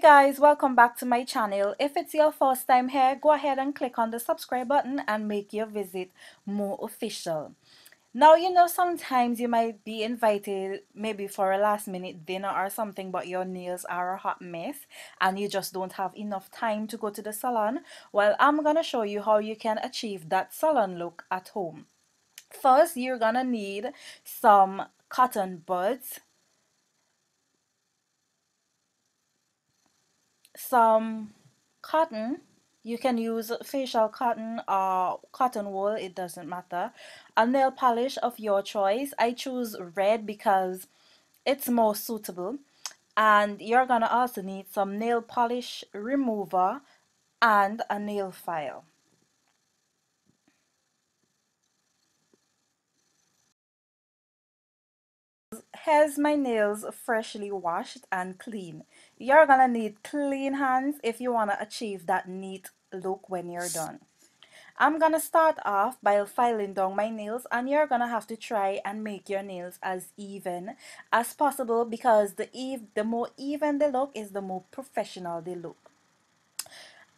guys welcome back to my channel. If it's your first time here go ahead and click on the subscribe button and make your visit more official. Now you know sometimes you might be invited maybe for a last minute dinner or something but your nails are a hot mess and you just don't have enough time to go to the salon. Well I'm gonna show you how you can achieve that salon look at home. First you're gonna need some cotton buds some cotton. You can use facial cotton or cotton wool it doesn't matter. A nail polish of your choice. I choose red because it's more suitable. And you're gonna also need some nail polish remover and a nail file here's my nails freshly washed and clean. You're gonna need clean hands if you want to achieve that neat look when you're done. I'm gonna start off by filing down my nails and you're gonna have to try and make your nails as even as possible because the eve the more even they look is the more professional they look.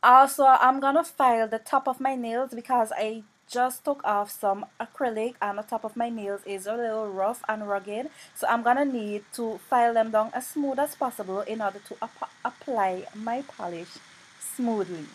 Also I'm gonna file the top of my nails because I just took off some acrylic and the top of my nails is a little rough and rugged. So I'm gonna need to file them down as smooth as possible in order to ap apply my polish smoothly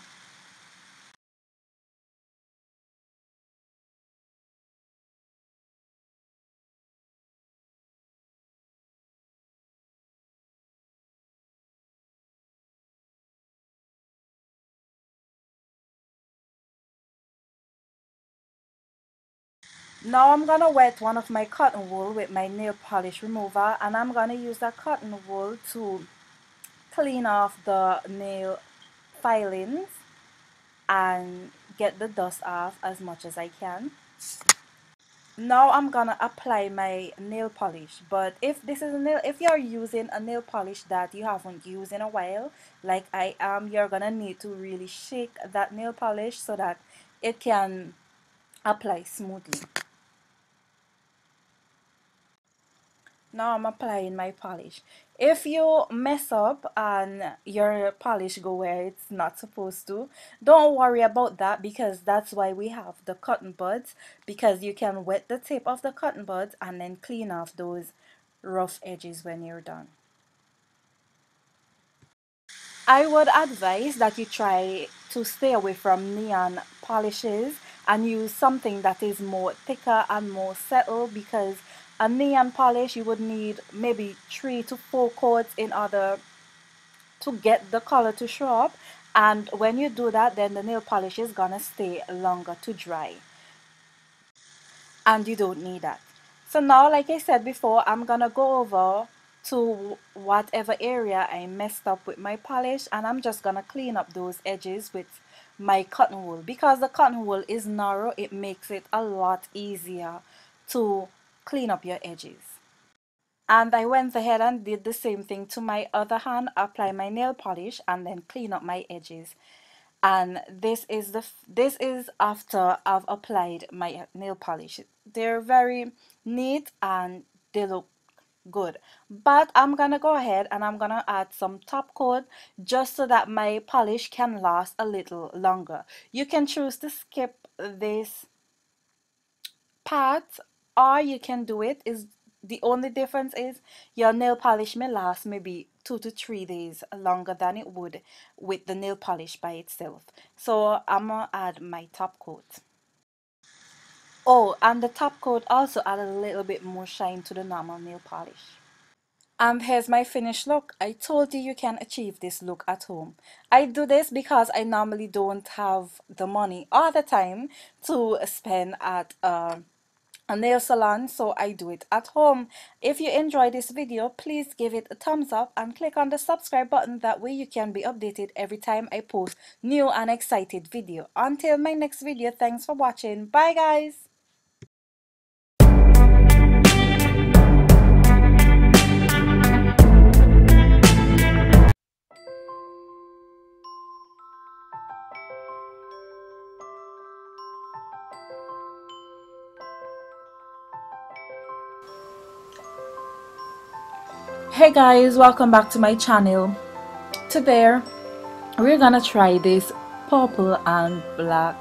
Now I'm going to wet one of my cotton wool with my nail polish remover and I'm going to use that cotton wool to clean off the nail filings and get the dust off as much as I can. Now I'm gonna apply my nail polish but if this is a nail if you're using a nail polish that you haven't used in a while like I am you're gonna need to really shake that nail polish so that it can apply smoothly. Now I'm applying my polish. If you mess up and your polish go where it's not supposed to don't worry about that because that's why we have the cotton buds because you can wet the tip of the cotton buds and then clean off those rough edges when you're done. I would advise that you try to stay away from neon polishes and use something that is more thicker and more settled because a neon polish you would need maybe three to four coats in order to get the color to show up. And when you do that then the nail polish is gonna stay longer to dry. And you don't need that. So now like I said before I'm gonna go over to whatever area I messed up with my polish and I'm just gonna clean up those edges with my cotton wool. Because the cotton wool is narrow it makes it a lot easier to clean up your edges. And I went ahead and did the same thing to my other hand apply my nail polish and then clean up my edges. And this is the this is after I've applied my nail polish. They're very neat and they look good. But I'm gonna go ahead and I'm gonna add some top coat just so that my polish can last a little longer. You can choose to skip this part or you can do it is the only difference is your nail polish may last maybe two to three days longer than it would with the nail polish by itself so I'm gonna add my top coat oh and the top coat also added a little bit more shine to the normal nail polish and here's my finished look. I told you you can achieve this look at home. I do this because I normally don't have the money all the time to spend at uh, a nail salon so I do it at home. If you enjoy this video please give it a thumbs up and click on the subscribe button that way you can be updated every time I post new and excited video. Until my next video thanks for watching. Bye guys. Hey guys welcome back to my channel. Today we're gonna try this purple and black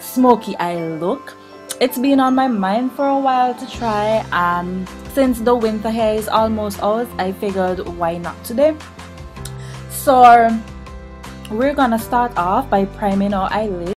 smoky eye look. It's been on my mind for a while to try and since the winter hair is almost out I figured why not today? So we're gonna start off by priming our eyelid